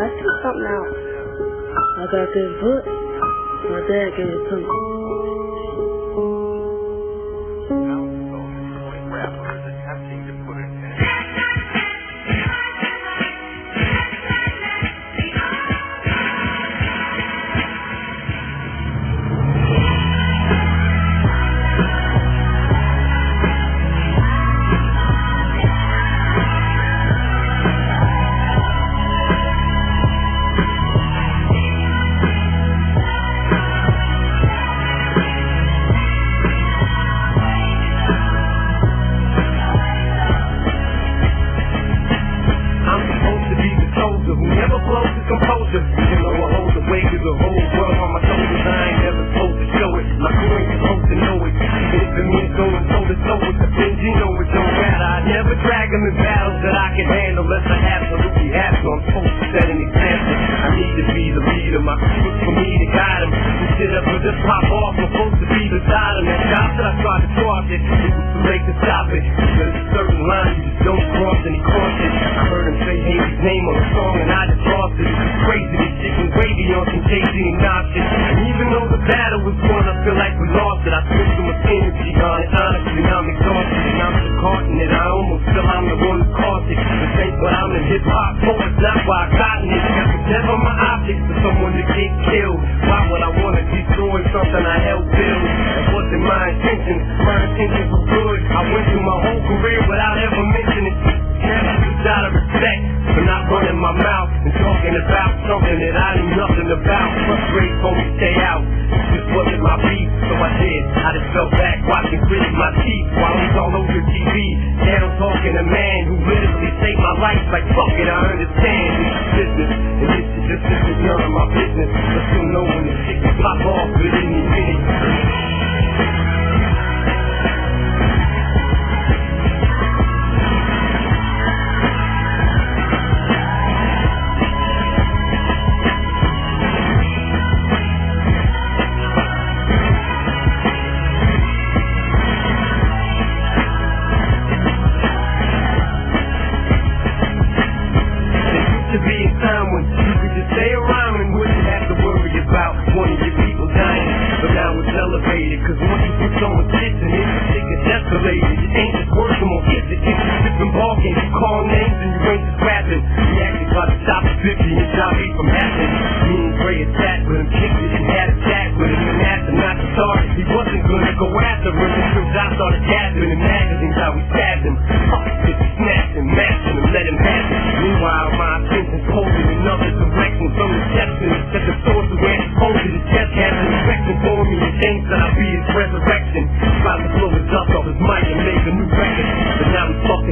Let's do something else. I got good foot. My dad gave it to me. Late to stop it. There's a certain line you just don't cross and he it. I heard him say Hailie's name on the song and I just lost it. It's crazy this shit was gravy on Jay-Z and shit. And even though the battle was won, I feel like we lost it. I feel so much energy on it. Honestly, I'm exhausted and I'm just caught in it. I almost feel I'm the one who caused it. This ain't what I'm in hip hop for. It's not why I gotten about one of your people dying. But now it's elevated, cause once you put someone kissing it, it gets escalated. It ain't just words, no more kiss it. It's sipping bargain, you call names and you ain't just rapping. Actually tried to stop at 50 and stop me from happening. Me and Gray attacked with him, kicked it and had a chat with him. And after not to start, he wasn't gonna go after him until I started gathering in magazines how we stabbed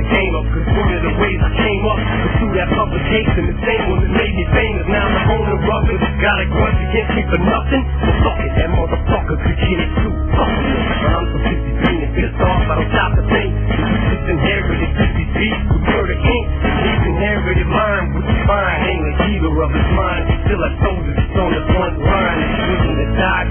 game up, cause one of the ways I came up was through that publication. The same one that made me famous. Now I'm the owner of it. Got a grudge against me for nothing? Well, fuck it, that motherfucker could get it too. Fuck it. But I'm so busy being pissed off, I don't stop to think. Just inherited 50 feet with murder ink. He's inherited mine, which is fine. Ain't like either of his mine. Still like soldiers that's on the front line. Willing to die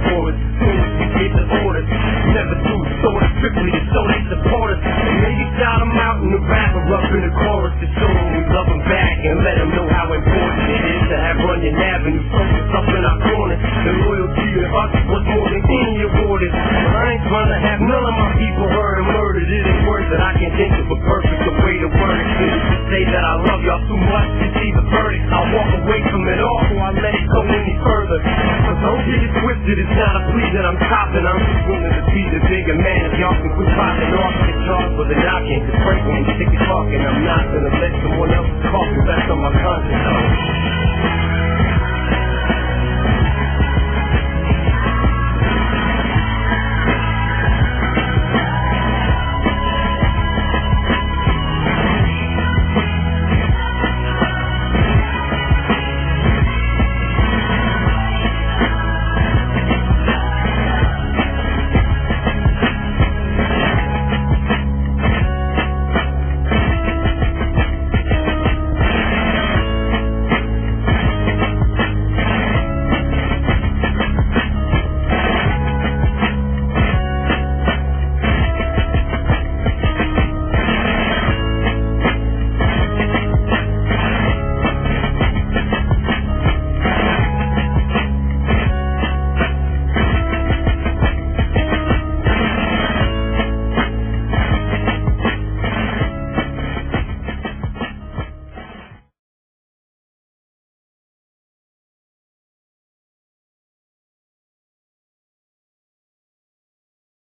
it it's not a plea that I'm copping. I'm willing to be the bigger man. Y'all can quit popping off the charge for the knocking. Cause frankly,